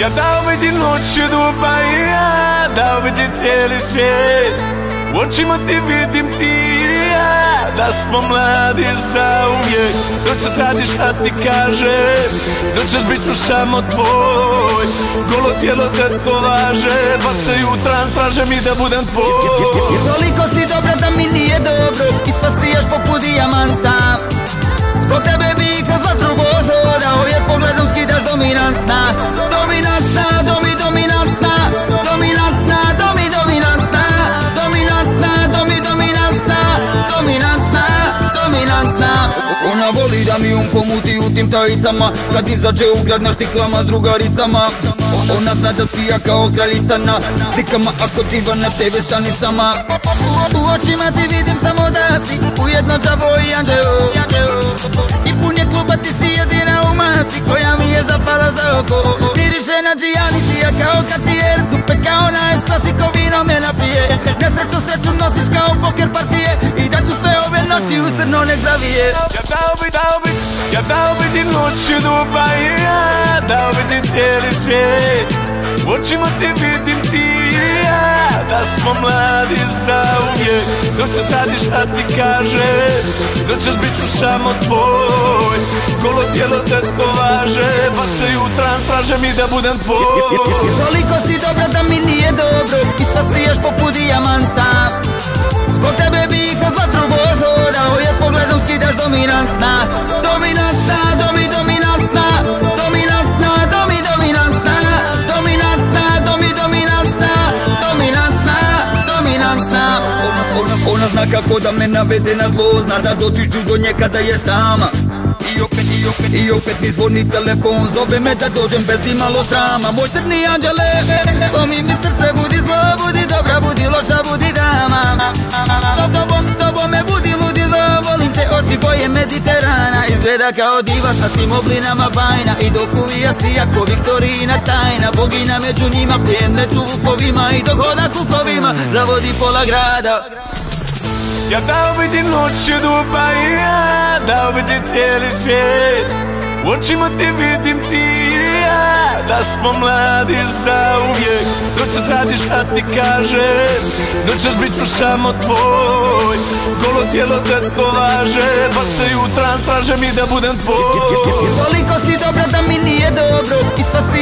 Ja dao bi ti noću Dubaja Dao bi ti cijeli svijet? U očima ti vidim ti ja Da smo mladi za uvijek. Noćas radiš šta ti kažem? Noćas bit ću samo tvoj. Golo tijelo te považe Bacaju trans, traže mi da budem tvoj. Toliko si dobra da mi nije dobro? I sva si još poput dijamanta Ona voli da mi um pomuti u tim tajicama. Kad izađe u grad na štiklama s drugaricama. Ona zna da si ja kao kraljica na slikama Ako diva na TV stanicama. U očima ti vidim samo da si Ujedno džavo i anđeo Kao Cartier Dupe kao na S klasiko vino me napije Nesreću sreću nosiš kao poker partije I da ću sve ove noći u crno nek zavije Ja dao bi, dao bi, ja dao bi ti noću Dubaja Dao bi ti cijeli svijet U očima ti ja Da smo mladi za uvijek Noćas radiš šta ti kažem Noćas bit ću samo tvoj. Golo tijelo te považe Bacaju trans, traže mi da budem tvoj. Toliko si dobra da mi nije dobro I sva si još poput dijamanta. Zbog tebe bi kroz vatru gozorao Jer pogledom skidaš Dominantna, Ona, zna kako da me navede na zlo Zna da doći ću do nje kada je sama. I opet, i opet, i opet mi zvoni telefon Zove me da dođem bez imalo srama. Moj crni anđele Lomi mi srce, budi zlo, budi dobra Budi loša, budi dama. S tobom, s tobom me budi ludilo Volim te oči boje Mediterana. Izgleda kao diva sa tim oblinama bajna. I dok uvija si jako Viktorina tajna. Bogina među njima, plijen među vukovima I dok hoda kukovima, zavodi pola grada Ja dao bi ti noću Dubaja Dao bi ti cijeli svijet? U očima ti vidim ti ja Da smo mladi za uvijek. Noćas radiš šta ti kažem? Noćas bit ću samo tvoj. Golo tijelo te považe Bacaju trans, traže mi da budem tvoj. Toliko si dobra da mi nije dobro I sva si